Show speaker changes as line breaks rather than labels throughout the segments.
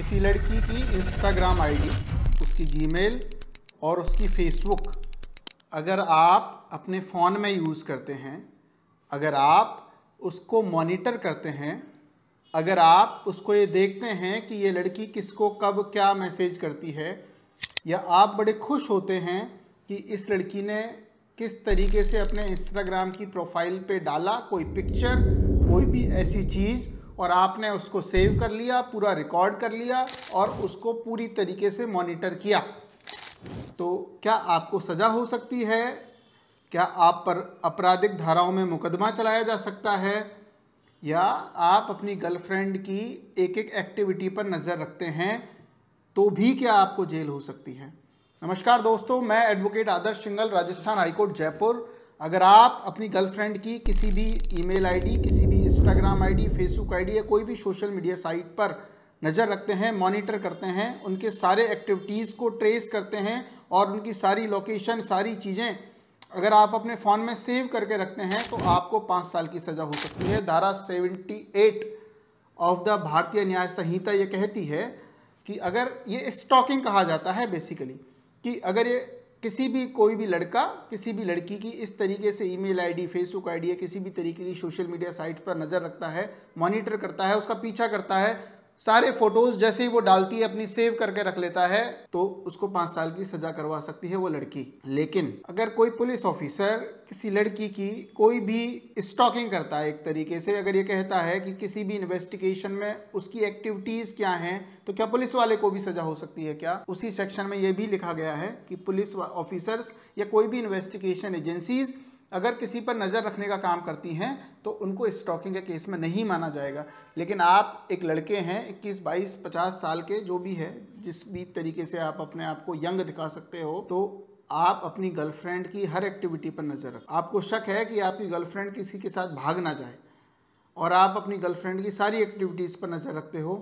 किसी लड़की की इंस्टाग्राम आईडी, उसकी जीमेल और उसकी फेसबुक अगर आप अपने फ़ोन में यूज़ करते हैं अगर आप उसको मॉनिटर करते हैं अगर आप उसको ये देखते हैं कि ये लड़की किसको कब क्या मैसेज करती है या आप बड़े खुश होते हैं कि इस लड़की ने किस तरीके से अपने इंस्टाग्राम की प्रोफ़ाइल पे डाला कोई पिक्चर कोई भी ऐसी चीज़ और आपने उसको सेव कर लिया, पूरा रिकॉर्ड कर लिया और उसको पूरी तरीके से मॉनिटर किया। तो क्या आपको सज़ा हो सकती है? क्या आप पर आपराधिक धाराओं में मुकदमा चलाया जा सकता है? या आप अपनी गर्लफ्रेंड की एक एक एक्टिविटी पर नज़र रखते हैं तो भी क्या आपको जेल हो सकती है? नमस्कार दोस्तों, मैं advocate Adarsh Singhal, Rajasthan high court, Jaipur. अगर आप अपनी गर्लफ्रेंड की किसी भी ईमेल आईडी किसी भी इंस्टाग्राम आईडी फेसबुक आईडी या कोई भी सोशल मीडिया साइट पर नज़र रखते हैं मॉनिटर करते हैं, उनके सारे एक्टिविटीज़ को ट्रेस करते हैं और उनकी सारी लोकेशन सारी चीज़ें अगर आप अपने फ़ोन में सेव करके रखते हैं तो आपको पाँच साल की सज़ा हो सकती है। धारा सेवेंटी एट ऑफ़ द भारतीय न्याय संहिता ये कहती है कि अगर ये स्टॉकिंग कहा जाता है बेसिकली कि अगर ये किसी भी, कोई भी लड़का, किसी भी लड़की की इस तरीके से ईमेल आईडी, फेसबुक आईडी या किसी भी तरीके की सोशल मीडिया साइट पर नज़र रखता है, मॉनिटर करता है, उसका पीछा करता है सारे फ़ोटोज़ जैसे ही वो डालती है, अपनी सेव करके रख लेता है तो उसको पाँच साल की सजा करवा सकती है वो लड़की। लेकिन अगर कोई पुलिस ऑफिसर किसी लड़की की कोई भी स्टॉकिंग करता है एक तरीके से, अगर ये कहता है कि किसी भी इन्वेस्टिगेशन में उसकी एक्टिविटीज़ क्या हैं तो क्या पुलिस वाले को भी सजा हो सकती है क्या? उसी सेक्शन में ये भी लिखा गया है कि पुलिस ऑफिसर्स या कोई भी इन्वेस्टिगेशन एजेंसीज अगर किसी पर नज़र रखने का काम करती हैं तो उनको स्टॉकिंग के केस में नहीं माना जाएगा। लेकिन आप एक लड़के हैं 21, 22, 50 साल के जो भी है जिस भी तरीके से आप अपने आप को यंग दिखा सकते हो तो आप अपनी गर्लफ्रेंड की हर एक्टिविटी पर नज़र रख। आपको शक है कि आपकी गर्लफ्रेंड किसी के साथ भाग ना जाए और आप अपनी गर्लफ्रेंड की सारी एक्टिविटीज़ पर नज़र रखते हो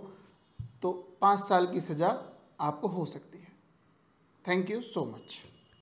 तो पाँच साल की सज़ा आपको हो सकती है। Thank you so much.